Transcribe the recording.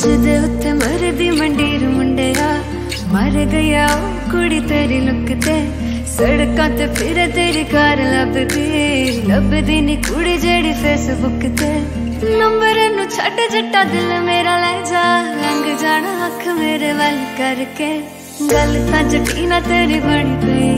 ਜਿਹਦੇ ਉੱਤੇ ਮਰਦੀ ਮੰਡੀਰ ਮੁੰਡਿਆ ਮਰ ਗਿਆ ਉਹ ਕੁੜੀ ਤੇਰੀ ਲੁੱਕ ਤੇ ਸੜਕਾਂ ਤੇ ਫਿਰ ਤੇਰੀ ਕਾਰ ਲੱਭਦੀ ਲੱਭਦੀ ਨੀ ਕੁੜੀ ਜਿਹੜੀ ਫੇਸਬੁੱਕ ਤੇ ਨੰਬਰ ਨੂੰ ਛੱਡ ਜੱਟਾ ਦਿਲ ਮੇਰਾ ਲੈ ਜਾ ਲੰਘ ਜਾਣਾ ਅੱਖ ਮੇਰੇ ਵੱਲ ਕਰਕੇ ਗੱਲ ਤਾਂ ਜੱਟੀ ਨਾ ਤੇਰੀ ਬਣ ਗਈ